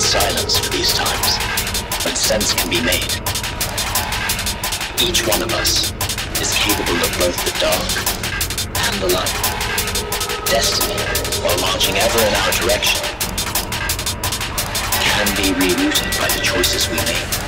silence for these times, when sense can be made. Each one of us is capable of both the dark and the light. Destiny, while marching ever in our direction, can be rerouted by the choices we make.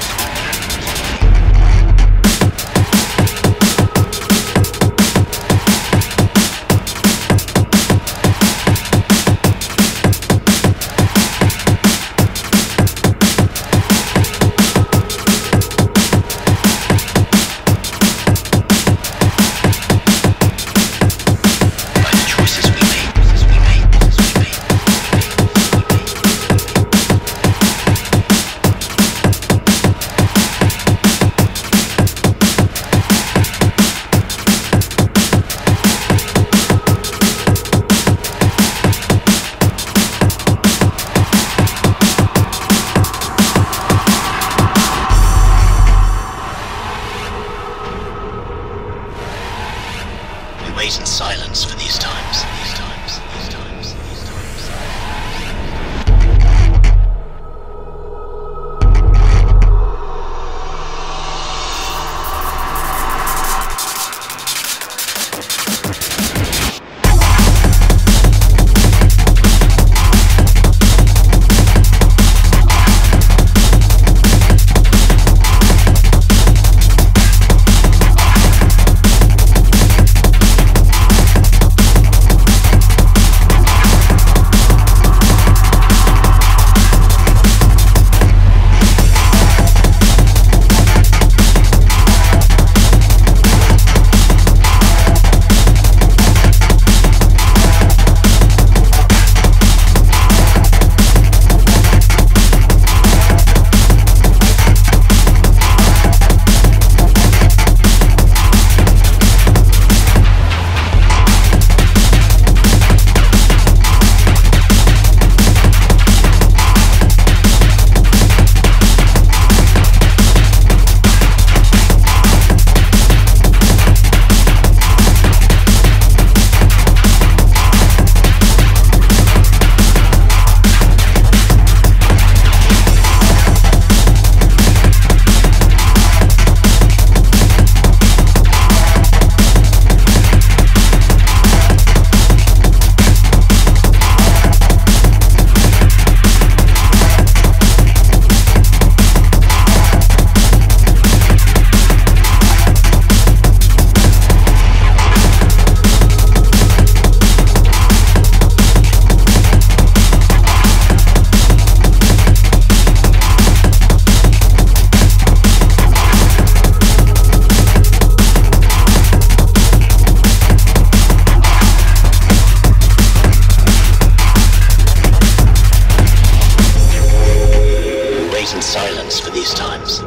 Silence for these times,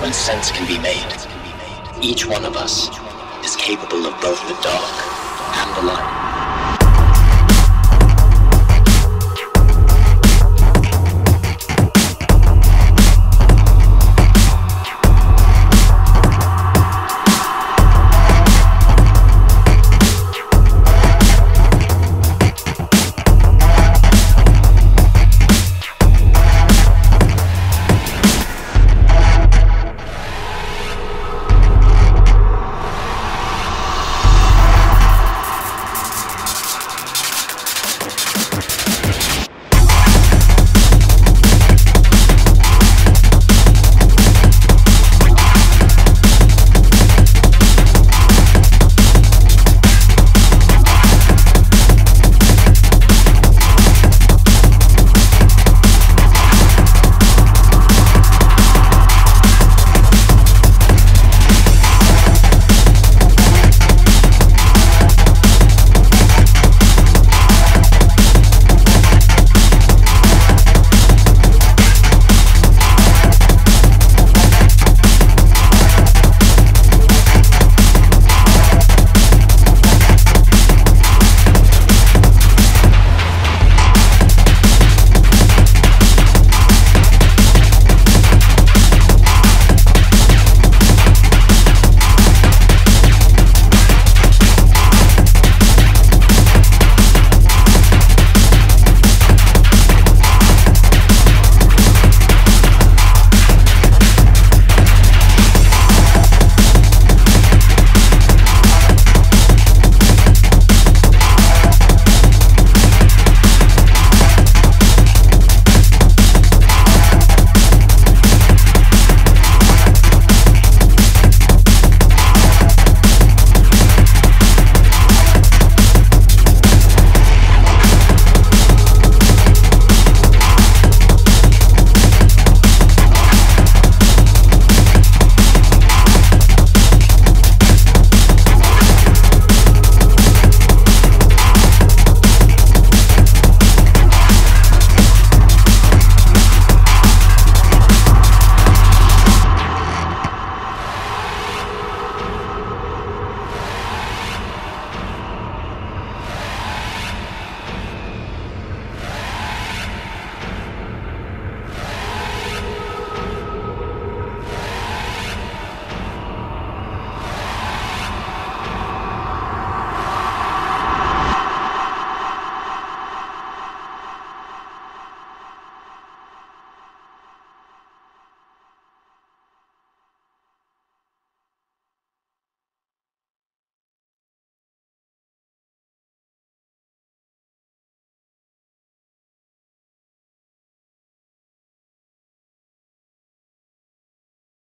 when sense can be made. Each one of us is capable of both the dark and the light.